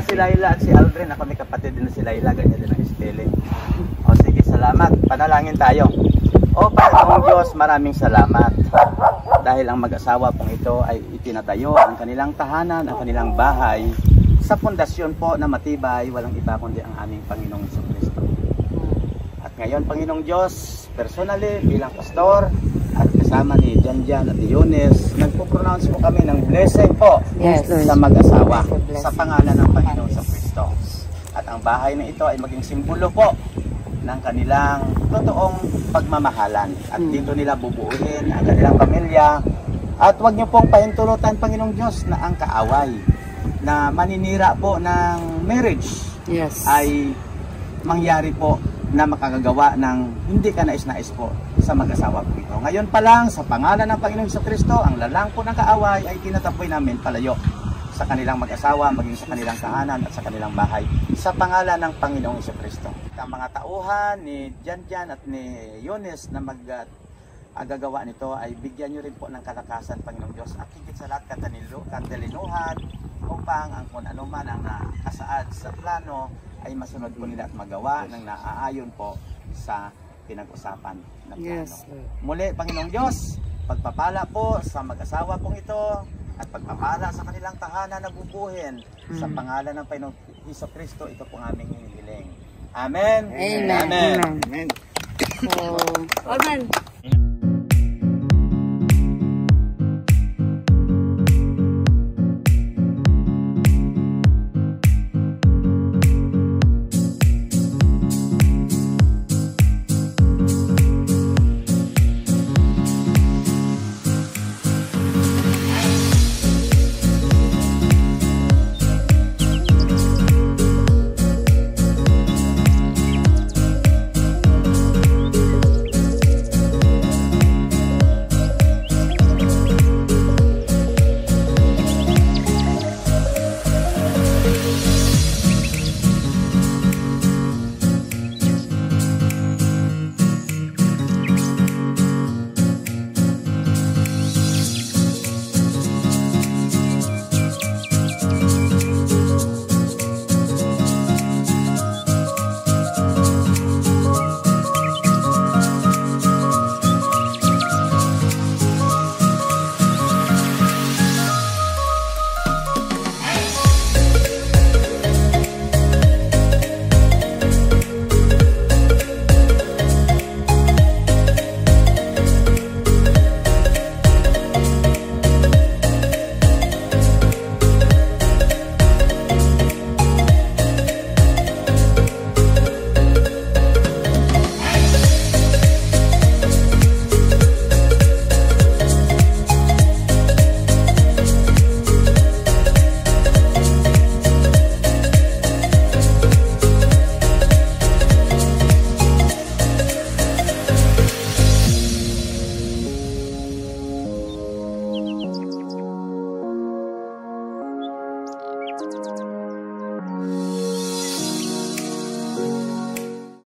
Si Laila at si Aldrin. Ako may kapatid din si Laila. Ganyan din ang spelling. Eh. O sige, salamat. Panalangin tayo. O Panginoong Diyos, maraming salamat. Dahil ang mag-asawa pong ito ay itinatayo ang kanilang tahanan, ang kanilang bahay sa pundasyon po na matibay, walang iba kundi ang aming Panginoong Kristo. Ngayon, Panginoong Diyos, personally bilang pastor at kasama ni Janjan at ni Yunis, nagpo-pronounce po kami ng blessing po Yes, sa mag-asawa sa pangalan ng Panginoon sa Kristo. At ang bahay na ito ay maging simbolo po ng kanilang totoong pagmamahalan. At Hmm. dito nila bubuuin ang kanilang pamilya. At huwag niyo pong pahintulutan, Panginoong Diyos, na ang kaaway na maninira po ng marriage Yes. ay mangyari po na makagagawa ng hindi ka nais-nais po sa mag-asawa po ito. Ngayon pa lang, sa pangalan ng Panginoong Hesus Kristo, ang lalang po ng kaaway ay tinatapoy namin palayo sa kanilang mag-asawa, maging sa kanilang tahanan at sa kanilang bahay. Sa pangalan ng Panginoong Hesus Kristo. Ang mga tauhan ni Janjan at ni Yunis na mag uh, agagawa nito ay bigyan nyo rin po ng kalakasan, Panginoong Diyos, at higit sa lahat katalinuhan upang ang kung ano man ang nakasaad sa plano ay masunod po nila at magawa ng naaayon po sa pinag-usapan na plano. Yes. Muli, Panginoong Diyos, pagpapala po sa mag-asawa pong ito at pagpapala sa kanilang tahanan na bubuhin sa Mm. pangalan ng Panginoong Hesus Kristo, ito pong aming hinihiling. Amen. Amen. Amen. Amen. Amen. So, Amen.